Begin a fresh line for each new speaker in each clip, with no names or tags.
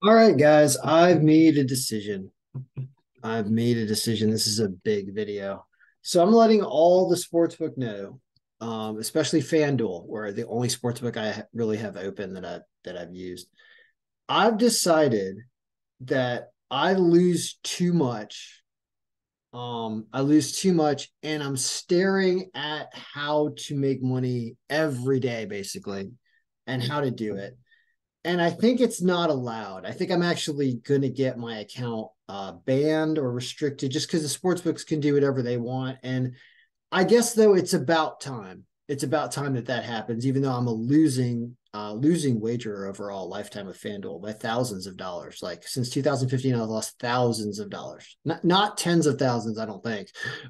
All right, guys, I've made a decision. I've made a decision. This is a big video. So I'm letting all the sportsbook know, um, especially FanDuel, where the only sportsbook I really have open that I that I've used. I've decided that I lose too much. Um, I lose too much, and I'm staring at how to make money every day, basically, and how to do it and I think it's not allowed. I think I'm actually going to get my account uh, banned or restricted just because the sports books can do whatever they want. And I guess though it's about time. It's about time that that happens. Even though I'm a losing uh, losing wager overall lifetime of FanDuel by thousands of dollars. Like since 2015, I've lost thousands of dollars. Not not tens of thousands, I don't think,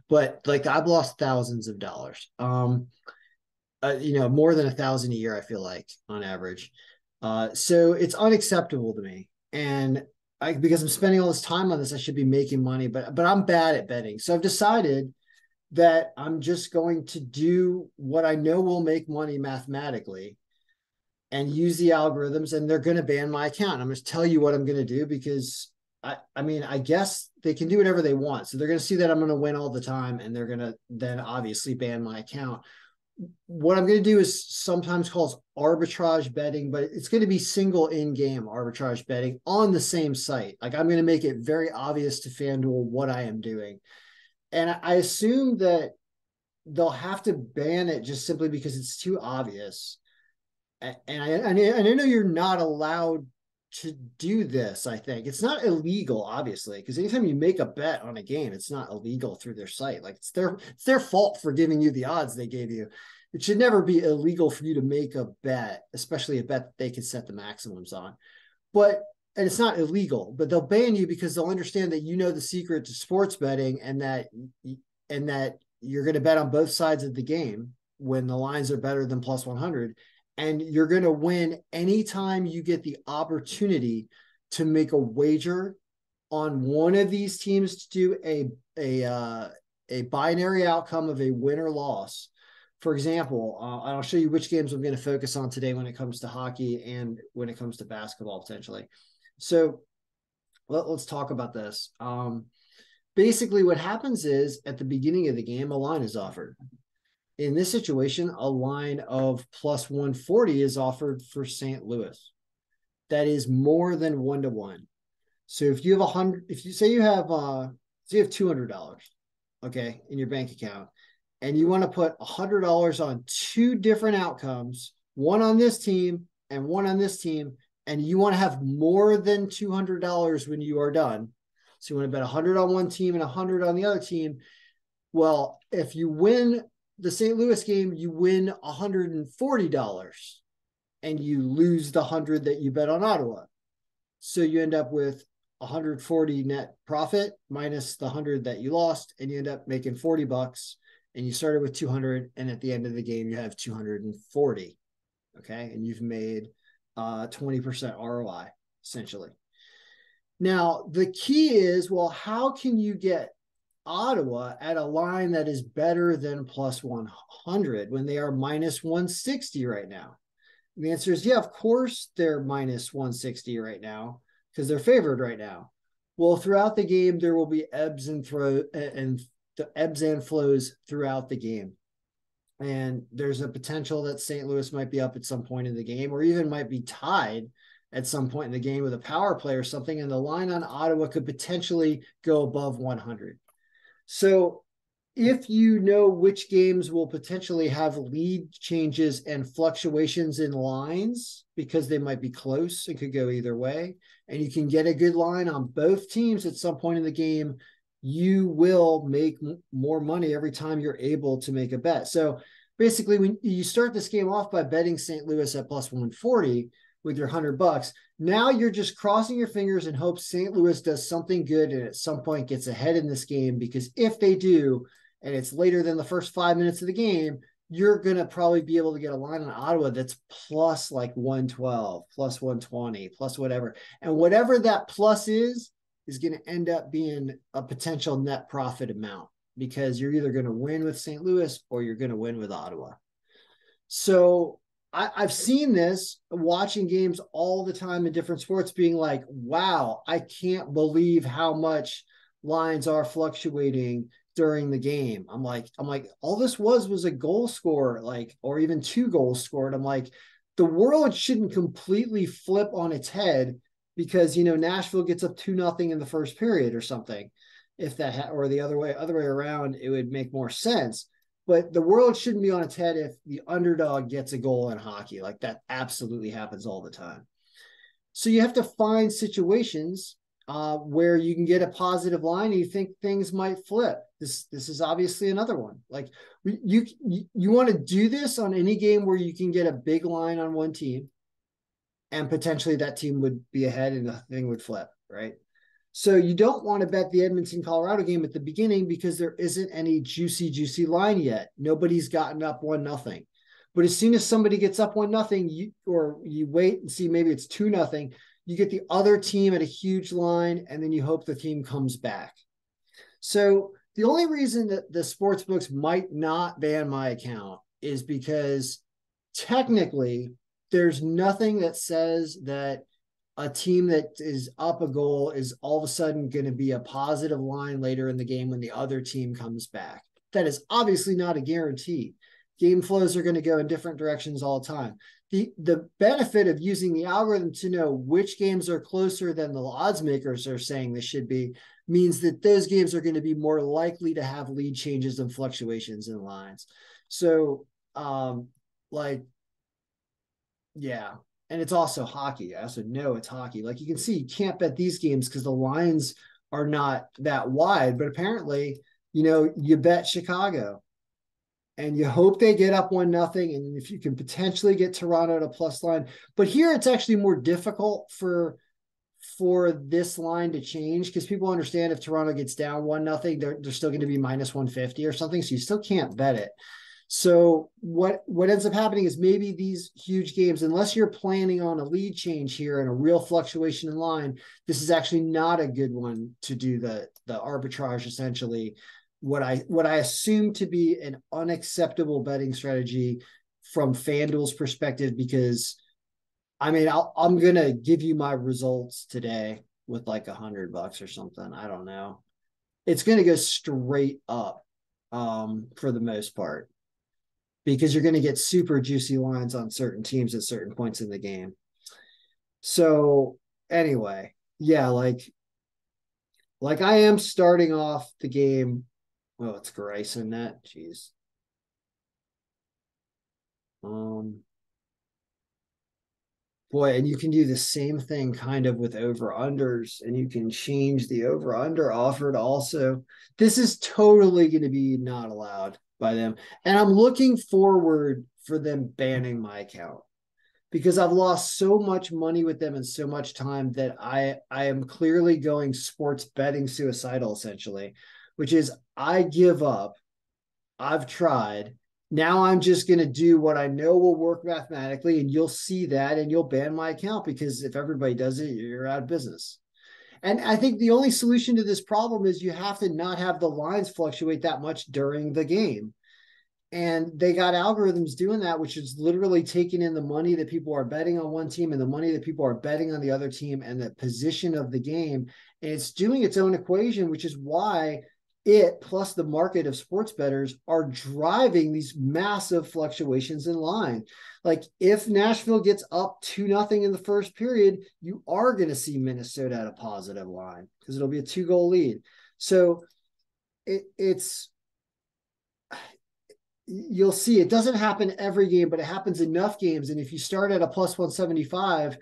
but like I've lost thousands of dollars. Um, uh, you know, more than a thousand a year. I feel like on average. Uh, so it's unacceptable to me. And I, because I'm spending all this time on this, I should be making money, but but I'm bad at betting. So I've decided that I'm just going to do what I know will make money mathematically and use the algorithms and they're going to ban my account. I'm going to tell you what I'm going to do because I, I mean, I guess they can do whatever they want. So they're going to see that I'm going to win all the time and they're going to then obviously ban my account what I'm going to do is sometimes called arbitrage betting, but it's going to be single in game arbitrage betting on the same site. Like I'm going to make it very obvious to FanDuel what I am doing. And I assume that they'll have to ban it just simply because it's too obvious. And I, and I know you're not allowed to do this. I think it's not illegal, obviously, because anytime you make a bet on a game, it's not illegal through their site. Like it's their it's their fault for giving you the odds they gave you. It should never be illegal for you to make a bet, especially a bet that they can set the maximums on. But and it's not illegal, but they'll ban you because they'll understand that you know the secret to sports betting and that and that you're going to bet on both sides of the game when the lines are better than plus 100 and you're going to win anytime you get the opportunity to make a wager on one of these teams to do a a uh, a binary outcome of a win or loss. For example, uh, I'll show you which games I'm going to focus on today when it comes to hockey and when it comes to basketball potentially. So let, us talk about this. Um, basically, what happens is at the beginning of the game, a line is offered in this situation, a line of plus 140 is offered for St. Louis. That is more than one to one. So if you have a hundred, if you say you have uh say you have two hundred dollars, okay, in your bank account, and you want to put a hundred dollars on two different outcomes, one on this team and one on this team, and you want to have more than two hundred dollars when you are done. So you want to bet a hundred on one team and a hundred on the other team. Well, if you win the St. Louis game, you win $140 and you lose the 100 that you bet on Ottawa. So you end up with 140 net profit minus the 100 that you lost and you end up making 40 bucks and you started with 200 and at the end of the game you have 240 okay and you've made uh, 20% roi essentially now the key is well how can you get Ottawa at a line that is better than plus 100 when they are minus 160 right now? And the answer is yeah, of course they're minus 160 right now because they're favored right now. Well, throughout the game, there will be ebbs and throw and the ebbs and flows throughout the game. And there's a potential that St. Louis might be up at some point in the game, or even might be tied at some point in the game with a power play or something. And the line on Ottawa could potentially go above 100. So if you know which games will potentially have lead changes and fluctuations in lines because they might be close and could go either way, and you can get a good line on both teams at some point in the game, you will make m- more money every time you're able to make a bet. So basically, when you start this game off by betting St. Louis at plus 140 with your 100 bucks, now you're just crossing your fingers and hope St. Louis does something good and at some point gets ahead in this game. Because if they do, and it's later than the first five minutes of the game, you're going to probably be able to get a line on Ottawa that's plus like 112, plus 120, plus whatever. And whatever that plus is, is going to end up being a potential net profit amount because you're either going to win with St. Louis or you're going to win with Ottawa. So I, I've seen this watching games all the time in different sports, being like, wow, I can't believe how much lines are fluctuating during the game. I'm like, I'm like, all this was was a goal score, like, or even two goals scored. I'm like, the world shouldn't completely flip on its head because you know Nashville gets up two nothing in the first period or something. If that ha- or the other way, other way around, it would make more sense. But the world shouldn't be on its head if the underdog gets a goal in hockey. Like that absolutely happens all the time. So you have to find situations uh, where you can get a positive line and you think things might flip. This this is obviously another one. Like you you, you want to do this on any game where you can get a big line on one team, and potentially that team would be ahead and the thing would flip, right? So you don't want to bet the Edmonton Colorado game at the beginning because there isn't any juicy juicy line yet. Nobody's gotten up one nothing. But as soon as somebody gets up one nothing, you or you wait and see maybe it's two nothing, you get the other team at a huge line, and then you hope the team comes back. So the only reason that the sports books might not ban my account is because technically there's nothing that says that a team that is up a goal is all of a sudden going to be a positive line later in the game when the other team comes back. That is obviously not a guarantee. Game flows are going to go in different directions all the time the the benefit of using the algorithm to know which games are closer than the odds makers are saying they should be means that those games are going to be more likely to have lead changes and fluctuations in lines. So um like yeah, and it's also hockey. I also know it's hockey. Like you can see, you can't bet these games because the lines are not that wide. But apparently, you know, you bet Chicago and you hope they get up one nothing and if you can potentially get toronto to plus line but here it's actually more difficult for for this line to change because people understand if toronto gets down one nothing they're, they're still going to be minus 150 or something so you still can't bet it so what what ends up happening is maybe these huge games unless you're planning on a lead change here and a real fluctuation in line this is actually not a good one to do the the arbitrage essentially what I what I assume to be an unacceptable betting strategy from FanDuel's perspective because I mean i am gonna give you my results today with like a hundred bucks or something. I don't know. It's gonna go straight up um, for the most part because you're gonna get super juicy lines on certain teams at certain points in the game. So anyway, yeah, like like I am starting off the game Oh, it's Grayson that. Jeez. Um boy, and you can do the same thing kind of with over unders, and you can change the over under offered also. This is totally going to be not allowed by them. And I'm looking forward for them banning my account because I've lost so much money with them and so much time that I I am clearly going sports betting suicidal essentially which is I give up. I've tried. Now I'm just going to do what I know will work mathematically, and you'll see that and you'll ban my account because if everybody does it, you're out of business. And I think the only solution to this problem is you have to not have the lines fluctuate that much during the game. And they got algorithms doing that, which is literally taking in the money that people are betting on one team and the money that people are betting on the other team and the position of the game. And it's doing its own equation, which is why it plus the market of sports bettors are driving these massive fluctuations in line. Like if Nashville gets up two nothing in the first period, you are going to see Minnesota at a positive line because it'll be a two goal lead. So it, it's you'll see it doesn't happen every game, but it happens enough games. And if you start at a plus 175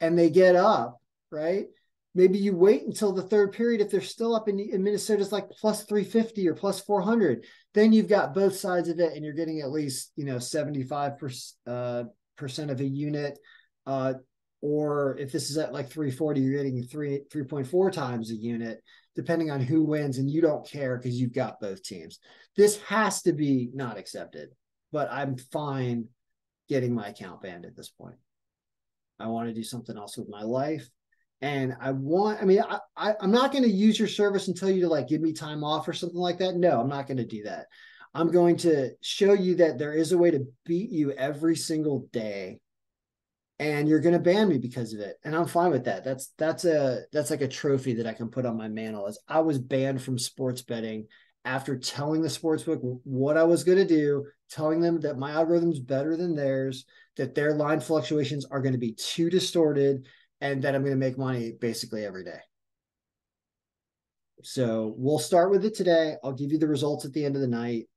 and they get up, right? Maybe you wait until the third period if they're still up in, in Minnesota's like plus 350 or plus 400. Then you've got both sides of it and you're getting at least, you know, 75% uh, percent of a unit. Uh, or if this is at like 340, you're getting three 3.4 times a unit, depending on who wins, and you don't care because you've got both teams. This has to be not accepted, but I'm fine getting my account banned at this point. I want to do something else with my life and I want, I mean, I, I am not going to use your service until you to like give me time off or something like that. No, I'm not going to do that. I'm going to show you that there is a way to beat you every single day. And you're going to ban me because of it. And I'm fine with that. That's that's a that's like a trophy that I can put on my mantle as I was banned from sports betting after telling the sportsbook what I was going to do, telling them that my algorithm's better than theirs, that their line fluctuations are going to be too distorted, and that I'm going to make money basically every day. So we'll start with it today. I'll give you the results at the end of the night.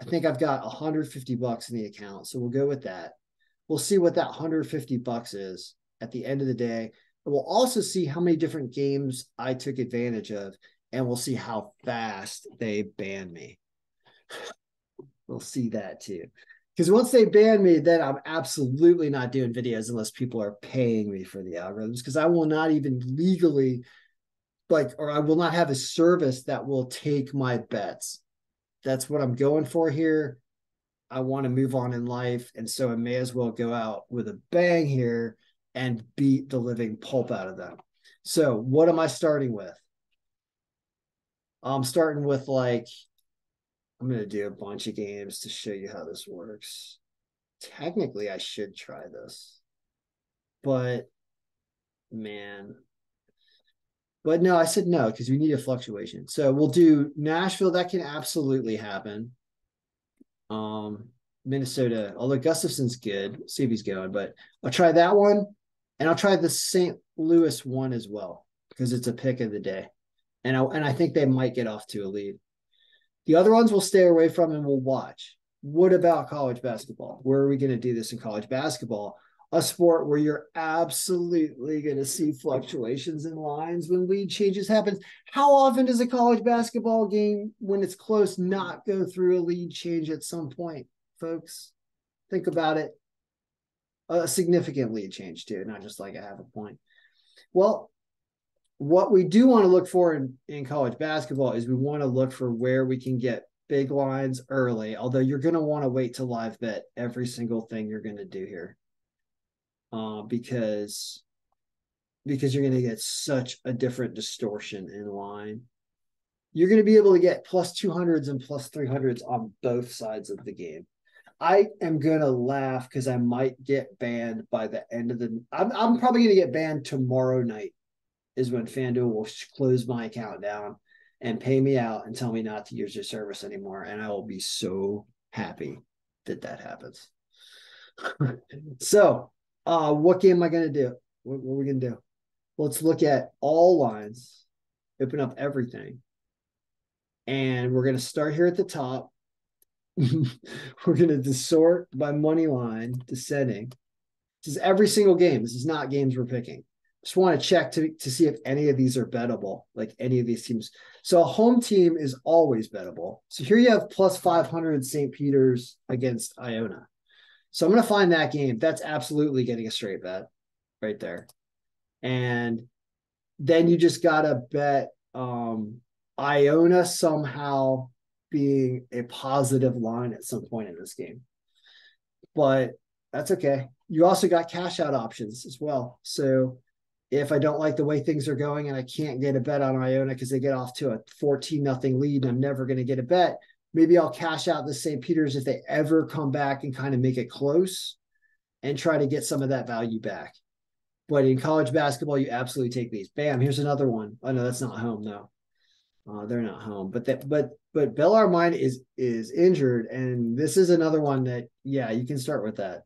I think I've got 150 bucks in the account. So we'll go with that. We'll see what that 150 bucks is at the end of the day. And we'll also see how many different games I took advantage of. And we'll see how fast they ban me. we'll see that too. Because once they ban me, then I'm absolutely not doing videos unless people are paying me for the algorithms. Because I will not even legally like or I will not have a service that will take my bets. That's what I'm going for here. I want to move on in life. And so I may as well go out with a bang here and beat the living pulp out of them. So, what am I starting with? I'm starting with like, I'm going to do a bunch of games to show you how this works. Technically, I should try this, but man, but no, I said no because we need a fluctuation. So we'll do Nashville. That can absolutely happen. Um, Minnesota, although Gustavsson's good, see if he's going, but I'll try that one, and I'll try the St. Louis one as well because it's a pick of the day, and I and I think they might get off to a lead. The other ones we'll stay away from and we'll watch. What about college basketball? Where are we going to do this in college basketball? a sport where you're absolutely going to see fluctuations in lines when lead changes happens. How often does a college basketball game, when it's close, not go through a lead change at some point, folks? Think about it. A significant lead change too, not just like a half a point. Well, what we do want to look for in, in college basketball is we want to look for where we can get big lines early, although you're going to want to wait to live bet every single thing you're going to do here uh, because because you're going to get such a different distortion in line. You're going to be able to get plus 200s and plus 300s on both sides of the game. I am going to laugh because I might get banned by the end of the. I'm, I'm probably going to get banned tomorrow night, is when FanDuel will close my account down and pay me out and tell me not to use your service anymore. And I will be so happy that that happens. so uh, what game am I going to do? What, what are we going to do? Let's look at all lines, open up everything. And we're going to start here at the top. we're going to sort by money line descending. This is every single game. This is not games we're picking. Just want to check to, to see if any of these are bettable, like any of these teams. So a home team is always bettable. So here you have plus 500 St. Peter's against Iona. So I'm going to find that game. That's absolutely getting a straight bet right there. And then you just got to bet um, Iona somehow being a positive line at some point in this game. But that's okay. You also got cash out options as well. So if I don't like the way things are going and I can't get a bet on Iona because they get off to a 14 nothing lead and I'm never going to get a bet, maybe I'll cash out the St. Peter's if they ever come back and kind of make it close and try to get some of that value back. But in college basketball, you absolutely take these. Bam, here's another one. Oh no, that's not home though. Uh, they're not home, but that but but Bellarmine is is injured, and this is another one that yeah, you can start with that.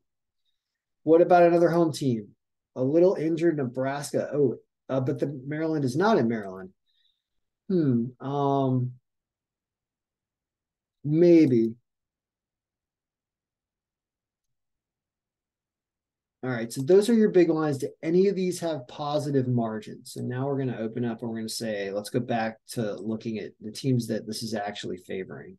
What about another home team? A little injured Nebraska. Oh, uh, but the Maryland is not in Maryland. Hmm. Um, Maybe. All right, so those are your big lines. Do any of these have positive margins? And now we're going to open up and we're going to say, let's go back to looking at the teams that this is actually favoring.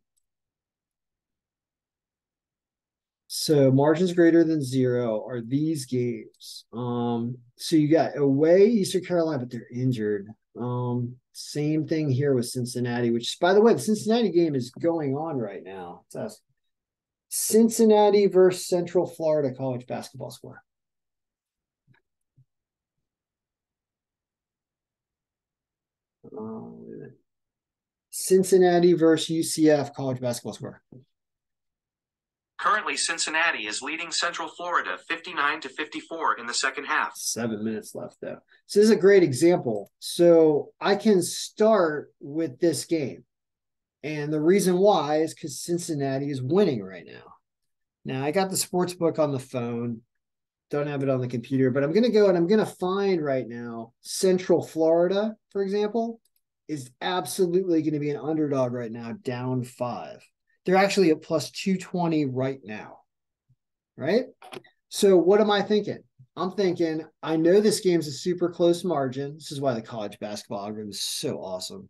So margins greater than zero are these games. Um, so you got away Eastern Carolina, but they're injured. Um, same thing here with Cincinnati, which by the way, the Cincinnati game is going on right now. It's us. Cincinnati versus Central Florida college basketball score. Uh, Cincinnati versus UCF college basketball score.
Currently, Cincinnati is leading Central Florida 59 to 54 in the second half.
Seven minutes left, though. So this is a great example. So I can start with this game. And the reason why is because Cincinnati is winning right now. Now I got the sports book on the phone, don't have it on the computer, but I'm going to go and I'm going to find right now Central Florida, for example, is absolutely going to be an underdog right now, down five. They're actually at plus 220 right now. Right. So what am I thinking? I'm thinking, I know this game's a super close margin. This is why the college basketball algorithm is so awesome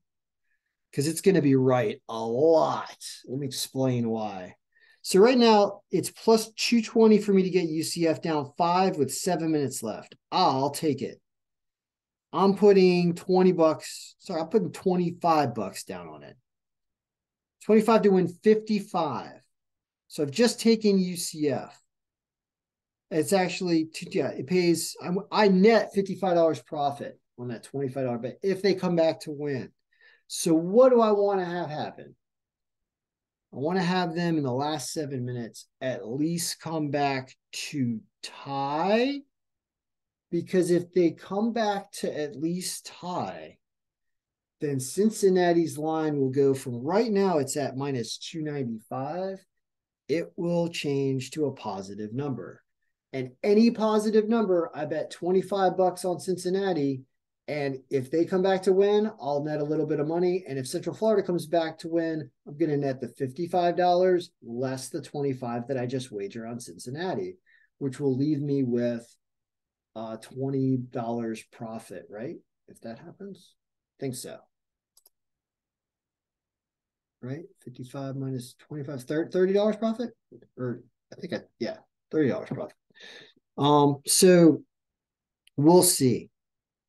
because it's going to be right a lot. Let me explain why. So right now it's plus 220 for me to get UCF down five with seven minutes left. I'll take it. I'm putting 20 bucks. Sorry, I'm putting 25 bucks down on it. 25 to win 55. So I've just taken UCF. It's actually, yeah, it pays, I'm, I net $55 profit on that $25 bet if they come back to win. So what do I want to have happen? I want to have them in the last seven minutes at least come back to tie. Because if they come back to at least tie, then Cincinnati's line will go from right now, it's at minus 295. It will change to a positive number. And any positive number, I bet 25 bucks on Cincinnati. And if they come back to win, I'll net a little bit of money. And if Central Florida comes back to win, I'm going to net the $55 less the 25 that I just wager on Cincinnati, which will leave me with uh, $20 profit, right? If that happens, I think so right? 55 minus 25, $30 profit or I think I, yeah, $30 profit. Um, so we'll see.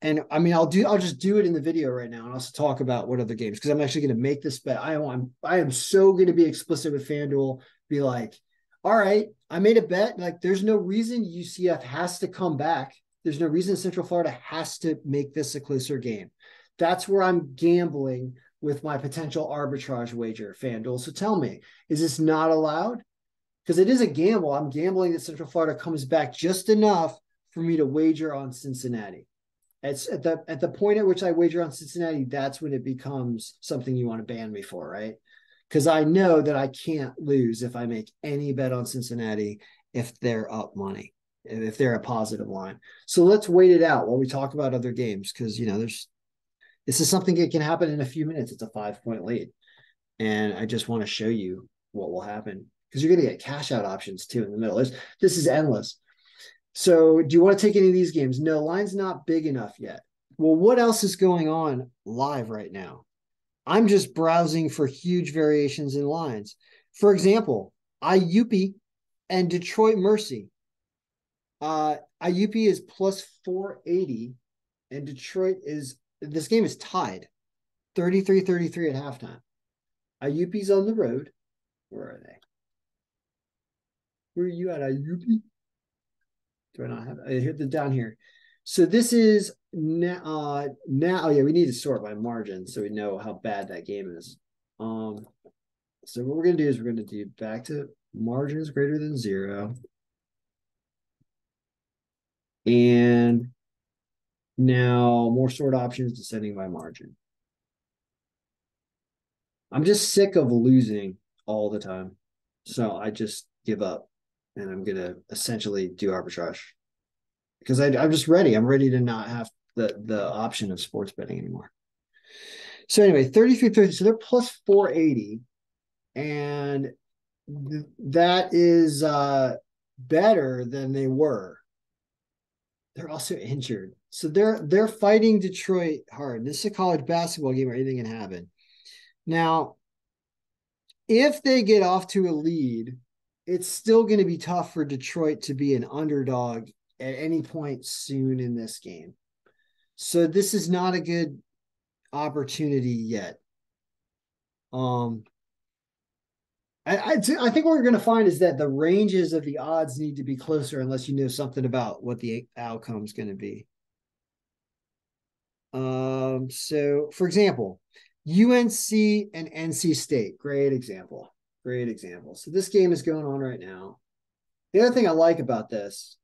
And I mean, I'll do, I'll just do it in the video right now and also talk about what other games, because I'm actually going to make this bet. I am, I am so going to be explicit with FanDuel, be like, all right, I made a bet. Like, there's no reason UCF has to come back. There's no reason Central Florida has to make this a closer game. That's where I'm gambling with my potential arbitrage wager, FanDuel. So tell me, is this not allowed? Because it is a gamble. I'm gambling that Central Florida comes back just enough for me to wager on Cincinnati. It's at the at the point at which I wager on Cincinnati, that's when it becomes something you want to ban me for, right? Because I know that I can't lose if I make any bet on Cincinnati if they're up money, if they're a positive line. So let's wait it out while we talk about other games because you know there's this is something that can happen in a few minutes. It's a five point lead. And I just want to show you what will happen because you're going to get cash out options too in the middle. There's, this is endless. So, do you want to take any of these games? No, line's not big enough yet. Well, what else is going on live right now? I'm just browsing for huge variations in lines. For example, IUP and Detroit Mercy. Uh, IUP is plus 480 and Detroit is this game is tied 33 33 at halftime. IUP's on the road. Where are they? Where are you at, IUP? Do I not have I hit the down here? So this is now uh now oh yeah, we need to sort by margin so we know how bad that game is. Um so what we're gonna do is we're gonna do back to margins greater than zero. And now, more sort options descending by margin. I'm just sick of losing all the time. So I just give up and I'm going to essentially do arbitrage because I, am just ready. I'm ready to not have the, the option of sports betting anymore. So anyway, 33 30. So they're plus 480. And th- that is uh, better than they were. They're also injured. So they're they're fighting Detroit hard. This is a college basketball game where anything can happen. Now, if they get off to a lead, it's still going to be tough for Detroit to be an underdog at any point soon in this game. So this is not a good opportunity yet. Um, I, I, I think what we're going to find is that the ranges of the odds need to be closer unless you know something about what the outcome is going to be. Um, so, for example, UNC and NC State, great example. Great example. So this game is going on right now. The other thing I like about this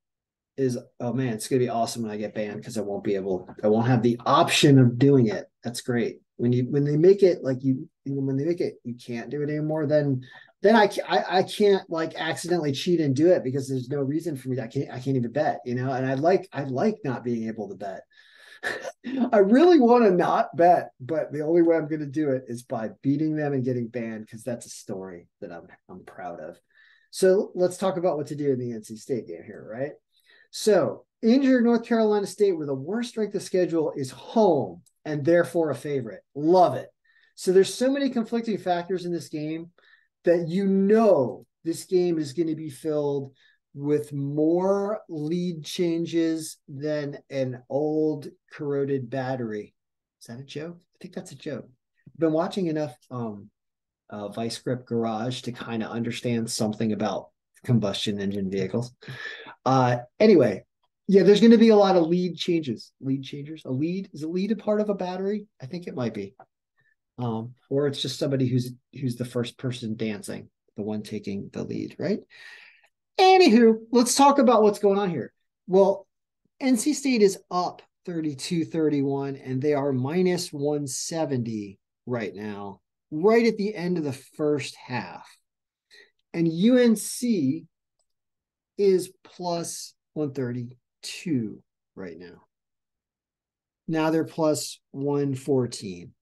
is, oh man, it's gonna be awesome when I get banned because I won't be able, I won't have the option of doing it. That's great. When you when they make it like you, when they make it, you can't do it anymore. Then then I, I I can't like accidentally cheat and do it because there's no reason for me. To, I can't I can't even bet, you know. And I like I like not being able to bet. I really want to not bet, but the only way I'm going to do it is by beating them and getting banned because that's a story that I'm I'm proud of. So let's talk about what to do in the NC State game here, right? So injured North Carolina State, where the worst strength of schedule is home and therefore a favorite. Love it. So there's so many conflicting factors in this game that you know this game is going to be filled with more lead changes than an old corroded battery. Is that a joke? I think that's a joke. I've been watching enough um, uh, Vice Grip Garage to kind of understand something about combustion engine vehicles. Uh, anyway, yeah, there's going to be a lot of lead changes. Lead changers. A lead is a lead a part of a battery? I think it might be. Um, or it's just somebody who's who's the first person dancing, the one taking the lead, right? Anywho, let's talk about what's going on here. Well, NC State is up 32 31, and they are minus 170 right now, right at the end of the first half. And UNC is plus 132 right now. Now they're plus 114.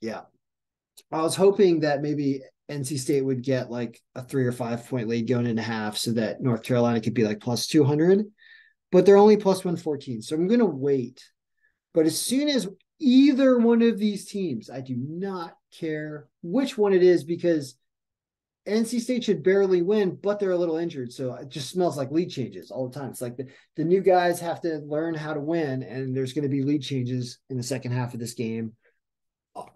Yeah. I was hoping that maybe NC State would get like a three or five point lead going into half so that North Carolina could be like plus 200, but they're only plus 114. So I'm going to wait. But as soon as either one of these teams, I do not care which one it is because NC State should barely win, but they're a little injured. So it just smells like lead changes all the time. It's like the, the new guys have to learn how to win, and there's going to be lead changes in the second half of this game.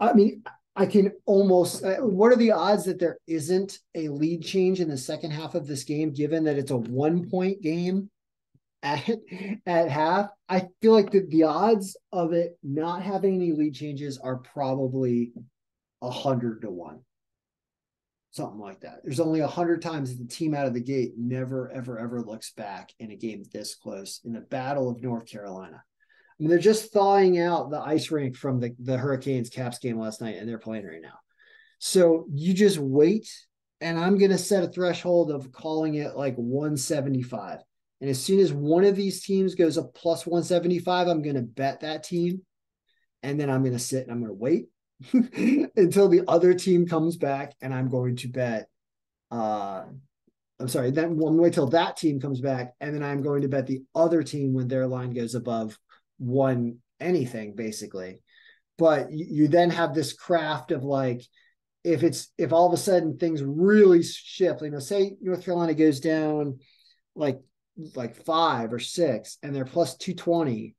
I mean, I can almost. Uh, what are the odds that there isn't a lead change in the second half of this game, given that it's a one point game at at half? I feel like the, the odds of it not having any lead changes are probably a hundred to one, something like that. There's only a hundred times that the team out of the gate never, ever, ever looks back in a game this close in the Battle of North Carolina. I mean, they're just thawing out the ice rink from the, the Hurricanes Caps game last night, and they're playing right now. So you just wait, and I'm going to set a threshold of calling it like 175. And as soon as one of these teams goes up plus 175, I'm going to bet that team. And then I'm going to sit and I'm going to wait until the other team comes back, and I'm going to bet. Uh, I'm sorry, then we'll wait till that team comes back, and then I'm going to bet the other team when their line goes above won anything basically. But you, you then have this craft of like, if it's if all of a sudden things really shift, you know, say North Carolina goes down like like five or six and they're plus 220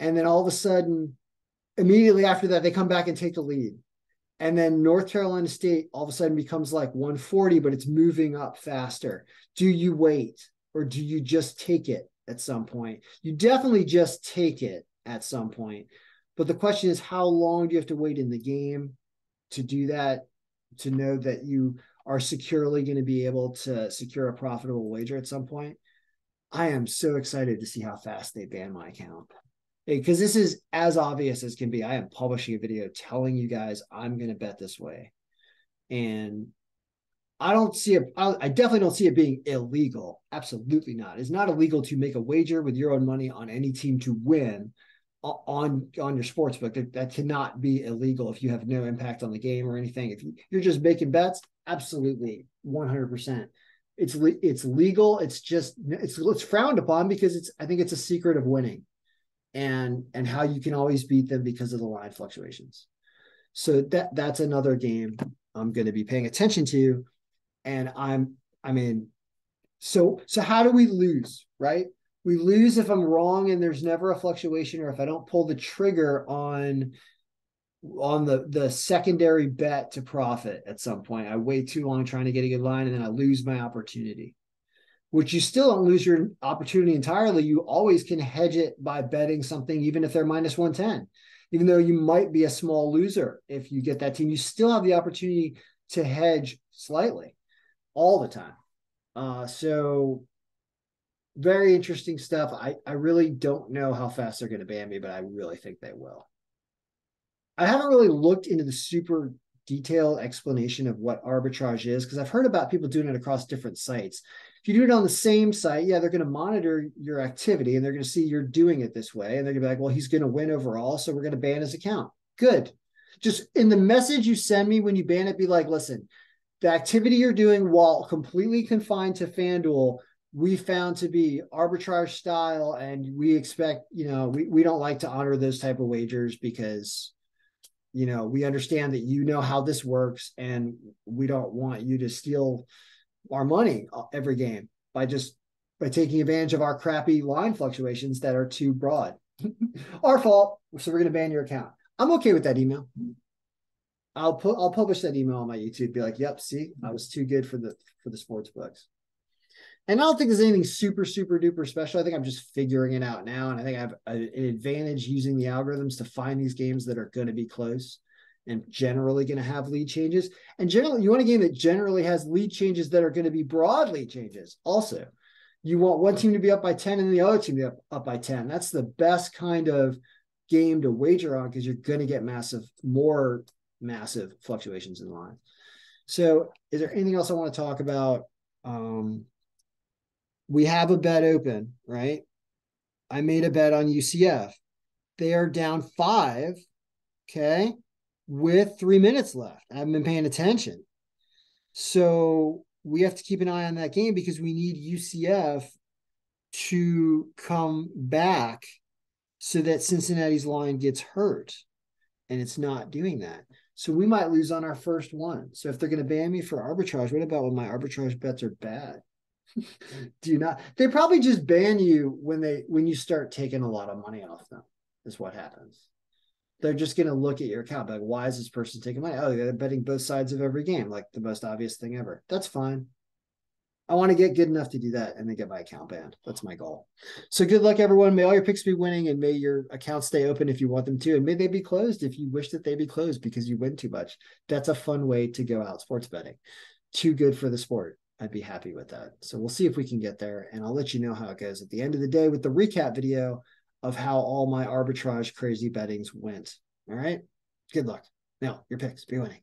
and then all of a sudden immediately after that they come back and take the lead. And then north carolina state all of a sudden becomes like 140 but it's moving up faster. Do you wait or do you just take it at some point. You definitely just take it at some point. But the question is, how long do you have to wait in the game to do that, to know that you are securely going to be able to secure a profitable wager at some point? I am so excited to see how fast they ban my account because this is as obvious as can be. I am publishing a video telling you guys I'm going to bet this way. And I don't see it. I definitely don't see it being illegal. Absolutely not. It's not illegal to make a wager with your own money on any team to win on on your sports book. That, that cannot be illegal if you have no impact on the game or anything. If you, you're just making bets, absolutely, one hundred percent. It's it's legal. It's just it's it's frowned upon because it's. I think it's a secret of winning, and and how you can always beat them because of the line fluctuations. So that that's another game I'm going to be paying attention to and I'm I mean, so so how do we lose, right? We lose if I'm wrong and there's never a fluctuation, or if I don't pull the trigger on on the the secondary bet to profit at some point. I wait too long trying to get a good line and then I lose my opportunity. Which you still don't lose your opportunity entirely. You always can hedge it by betting something, even if they're minus 110. Even though you might be a small loser if you get that team, you still have the opportunity to hedge slightly. All the time. Uh, so very interesting stuff. I, I really don't know how fast they're going to ban me, but I really think they will. I haven't really looked into the super detailed explanation of what arbitrage is because I've heard about people doing it across different sites. If you do it on the same site, yeah, they're going to monitor your activity and they're going to see you're doing it this way. And they're going to be like, well, he's going to win overall. So we're going to ban his account. Good. Just in the message you send me when you ban it, be like, listen, the activity you're doing while completely confined to FanDuel, we found to be arbitrage style. And we expect, you know, we, we don't like to honor those type of wagers because you know we understand that you know how this works and we don't want you to steal our money uh, every game by just by taking advantage of our crappy line fluctuations that are too broad our fault so we're going to ban your account i'm okay with that email i'll put i'll publish that email on my youtube be like yep see i was too good for the for the sports books and I don't think there's anything super, super duper special. I think I'm just figuring it out now. And I think I have a, an advantage using the algorithms to find these games that are going to be close and generally going to have lead changes. And generally, you want a game that generally has lead changes that are going to be broad lead changes. Also, you want one team to be up by 10 and the other team to be up, up by 10. That's the best kind of game to wager on because you're going to get massive, more massive fluctuations in line. So, is there anything else I want to talk about? Um, we have a bet open, right? I made a bet on UCF. They are down five, okay, with three minutes left. I haven't been paying attention. So we have to keep an eye on that game because we need UCF to come back so that Cincinnati's line gets hurt. And it's not doing that. So we might lose on our first one. So if they're going to ban me for arbitrage, what about when my arbitrage bets are bad? do you not they probably just ban you when they when you start taking a lot of money off them is what happens they're just going to look at your account like why is this person taking money oh they're betting both sides of every game like the most obvious thing ever that's fine i want to get good enough to do that and then get my account banned that's my goal so good luck everyone may all your picks be winning and may your accounts stay open if you want them to and may they be closed if you wish that they be closed because you win too much that's a fun way to go out sports betting too good for the sport I'd be happy with that. So we'll see if we can get there. And I'll let you know how it goes at the end of the day with the recap video of how all my arbitrage crazy bettings went. All right. Good luck. Now, your picks. Be winning.